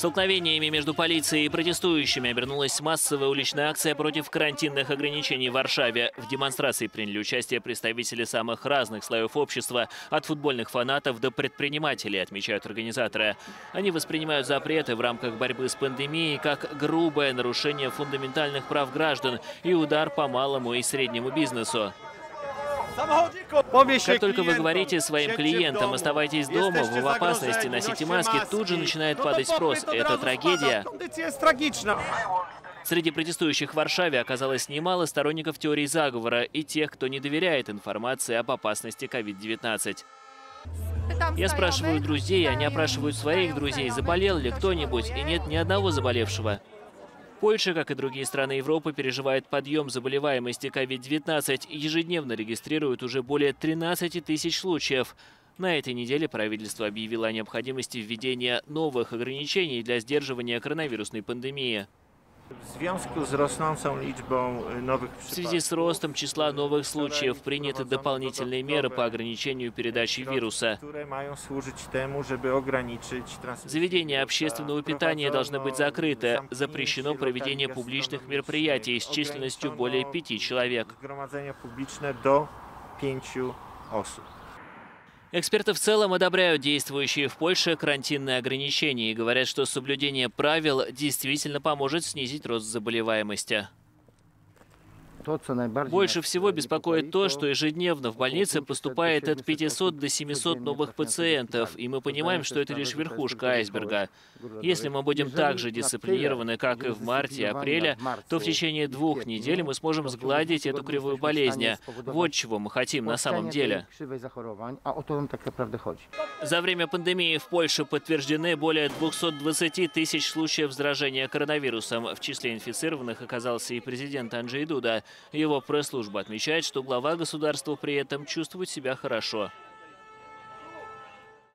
Столкновениями между полицией и протестующими обернулась массовая уличная акция против карантинных ограничений в Варшаве. В демонстрации приняли участие представители самых разных слоев общества, от футбольных фанатов до предпринимателей, отмечают организаторы. Они воспринимают запреты в рамках борьбы с пандемией как грубое нарушение фундаментальных прав граждан и удар по малому и среднему бизнесу. Как только вы говорите своим клиентам, оставайтесь дома, вы в опасности, носите маски, тут же начинает падать спрос. Это трагедия. Среди протестующих в Варшаве оказалось немало сторонников теории заговора и тех, кто не доверяет информации об опасности COVID-19. Я спрашиваю друзей, они опрашивают своих друзей, заболел ли кто-нибудь, и нет ни одного заболевшего. Польша, как и другие страны Европы, переживает подъем заболеваемости COVID-19 и ежедневно регистрирует уже более 13 тысяч случаев. На этой неделе правительство объявило о необходимости введения новых ограничений для сдерживания коронавирусной пандемии. В связи с ростом числа новых случаев приняты дополнительные меры по ограничению передачи вируса. Заведения общественного питания должны быть закрыты. Запрещено проведение публичных мероприятий с численностью более пяти человек. Эксперты в целом одобряют действующие в Польше карантинные ограничения и говорят, что соблюдение правил действительно поможет снизить рост заболеваемости. Больше всего беспокоит то, что ежедневно в больнице поступает от 500 до 700 новых пациентов, и мы понимаем, что это лишь верхушка айсберга. Если мы будем так же дисциплинированы, как и в марте и апреле, то в течение двух недель мы сможем сгладить эту кривую болезнь. Вот чего мы хотим на самом деле. За время пандемии в Польше подтверждены более 220 тысяч случаев заражения коронавирусом. В числе инфицированных оказался и президент Анджей Дуда. Его пресс-служба отмечает, что глава государства при этом чувствует себя хорошо.